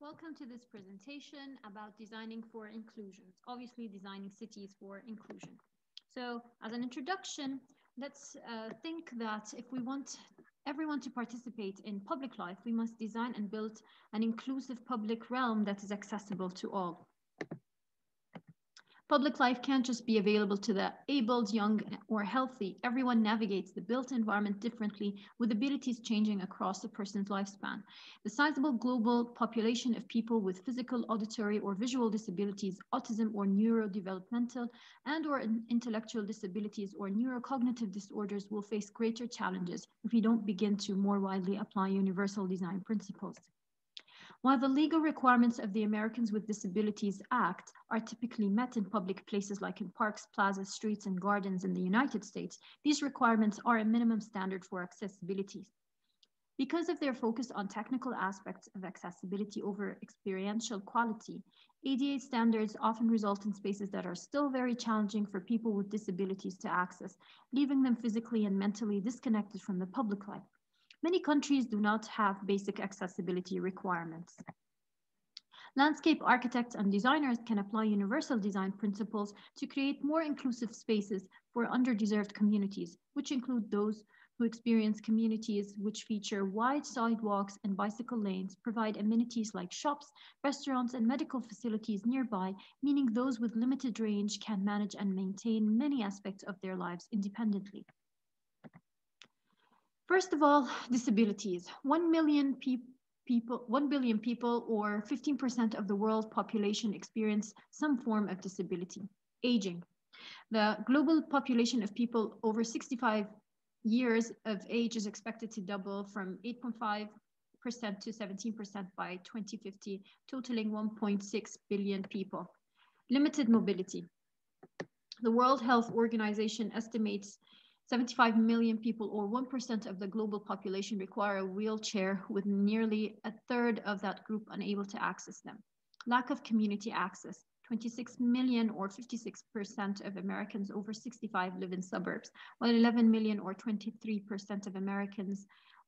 Welcome to this presentation about designing for inclusion, obviously designing cities for inclusion. So as an introduction, let's uh, think that if we want everyone to participate in public life, we must design and build an inclusive public realm that is accessible to all. Public life can't just be available to the able, young, or healthy. Everyone navigates the built environment differently, with abilities changing across a person's lifespan. The sizable global population of people with physical, auditory, or visual disabilities, autism or neurodevelopmental, and or intellectual disabilities or neurocognitive disorders will face greater challenges if we don't begin to more widely apply universal design principles. While the legal requirements of the Americans with Disabilities Act are typically met in public places like in parks, plazas, streets, and gardens in the United States, these requirements are a minimum standard for accessibility. Because of their focus on technical aspects of accessibility over experiential quality, ADA standards often result in spaces that are still very challenging for people with disabilities to access, leaving them physically and mentally disconnected from the public life. Many countries do not have basic accessibility requirements. Landscape architects and designers can apply universal design principles to create more inclusive spaces for underdeserved communities, which include those who experience communities which feature wide sidewalks and bicycle lanes, provide amenities like shops, restaurants, and medical facilities nearby, meaning those with limited range can manage and maintain many aspects of their lives independently. First of all, disabilities. 1 million pe people, 1 billion people or 15% of the world population experience some form of disability. Aging. The global population of people over 65 years of age is expected to double from 8.5 percent to 17% by 2050, totaling 1.6 billion people. Limited mobility. The World Health Organization estimates 75 million people or 1% of the global population require a wheelchair with nearly a third of that group unable to access them. Lack of community access. 26 million or 56% of Americans over 65 live in suburbs, while 11 million or 23% of Americans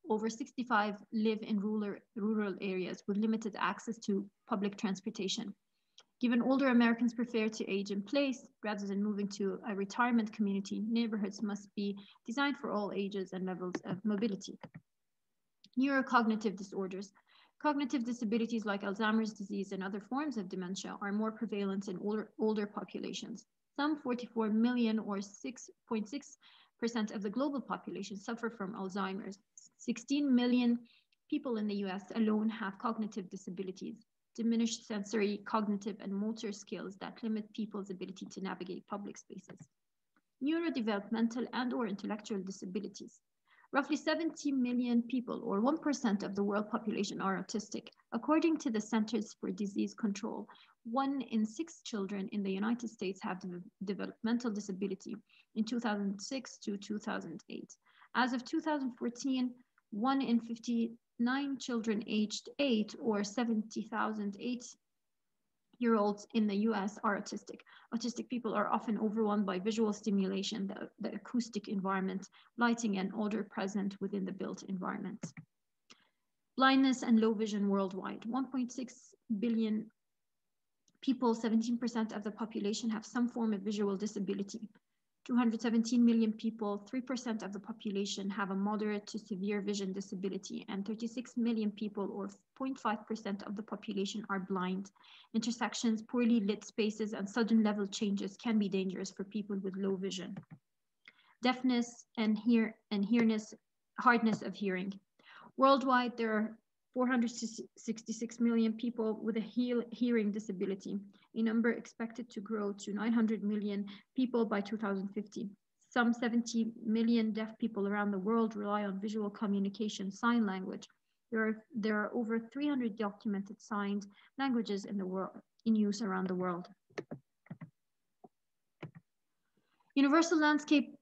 over 65 live in rural, rural areas with limited access to public transportation. Given older Americans prefer to age in place rather than moving to a retirement community, neighborhoods must be designed for all ages and levels of mobility. Neurocognitive disorders. Cognitive disabilities like Alzheimer's disease and other forms of dementia are more prevalent in older, older populations. Some 44 million or 6.6% of the global population suffer from Alzheimer's. 16 million people in the US alone have cognitive disabilities diminished sensory, cognitive, and motor skills that limit people's ability to navigate public spaces. Neurodevelopmental and or intellectual disabilities. Roughly 70 million people, or 1% of the world population, are autistic. According to the Centers for Disease Control, one in six children in the United States have de developmental disability in 2006 to 2008. As of 2014, one in 59 children aged eight or 70,000 eight year olds in the US are autistic. Autistic people are often overwhelmed by visual stimulation, the, the acoustic environment, lighting and odor present within the built environment. Blindness and low vision worldwide. 1.6 billion people, 17% of the population have some form of visual disability. 217 million people, 3% of the population have a moderate to severe vision disability, and 36 million people, or 0.5% of the population, are blind. Intersections, poorly lit spaces, and sudden level changes can be dangerous for people with low vision. Deafness and, hear and hearness, hardness of hearing. Worldwide, there are 466 million people with a hearing disability, a number expected to grow to 900 million people by 2050. Some 70 million deaf people around the world rely on visual communication sign language. There are, there are over 300 documented signed languages in, the world, in use around the world. Universal landscape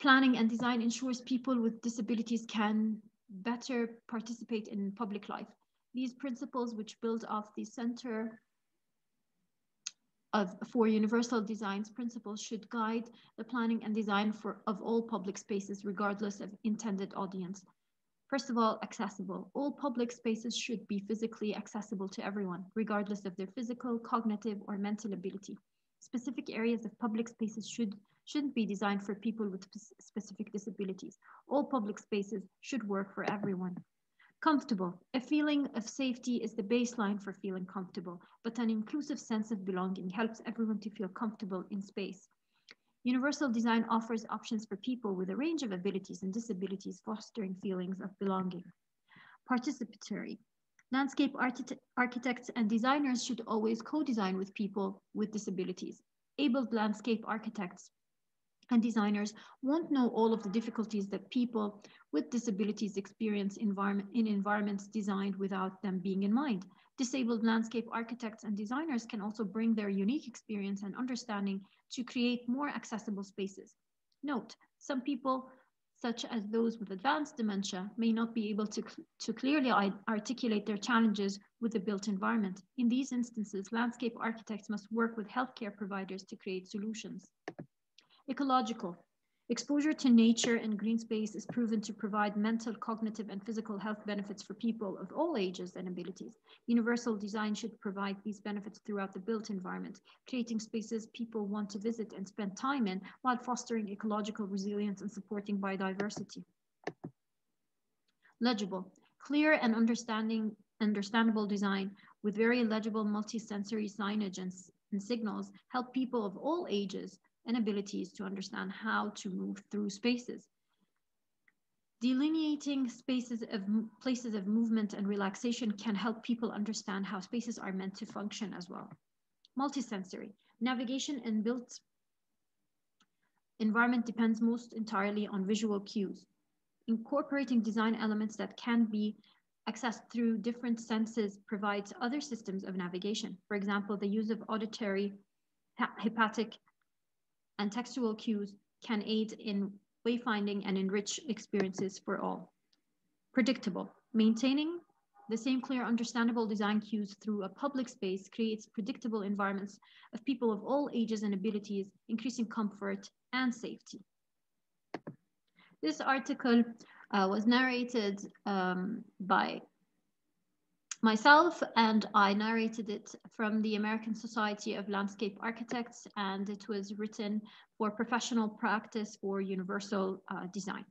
planning and design ensures people with disabilities can better participate in public life. These principles, which build off the center of for universal designs principles should guide the planning and design for of all public spaces regardless of intended audience. First of all, accessible. All public spaces should be physically accessible to everyone, regardless of their physical, cognitive, or mental ability. Specific areas of public spaces should, shouldn't be designed for people with specific disabilities. All public spaces should work for everyone. Comfortable. A feeling of safety is the baseline for feeling comfortable, but an inclusive sense of belonging helps everyone to feel comfortable in space. Universal design offers options for people with a range of abilities and disabilities, fostering feelings of belonging. Participatory. Landscape architects and designers should always co-design with people with disabilities. Abled landscape architects and designers won't know all of the difficulties that people with disabilities experience environment, in environments designed without them being in mind. Disabled landscape architects and designers can also bring their unique experience and understanding to create more accessible spaces. Note, some people, such as those with advanced dementia, may not be able to, to clearly articulate their challenges with the built environment. In these instances, landscape architects must work with healthcare providers to create solutions. Ecological. Exposure to nature and green space is proven to provide mental, cognitive, and physical health benefits for people of all ages and abilities. Universal design should provide these benefits throughout the built environment, creating spaces people want to visit and spend time in while fostering ecological resilience and supporting biodiversity. Legible. Clear and understanding, understandable design with very legible multi-sensory signage and, and signals help people of all ages and abilities to understand how to move through spaces. Delineating spaces of places of movement and relaxation can help people understand how spaces are meant to function as well. Multisensory. Navigation in built environment depends most entirely on visual cues. Incorporating design elements that can be accessed through different senses provides other systems of navigation. For example, the use of auditory, hepatic, and textual cues can aid in wayfinding and enrich experiences for all. Predictable. Maintaining the same clear, understandable design cues through a public space creates predictable environments of people of all ages and abilities, increasing comfort and safety. This article uh, was narrated um, by myself and I narrated it from the American Society of Landscape Architects and it was written for professional practice for universal uh, design.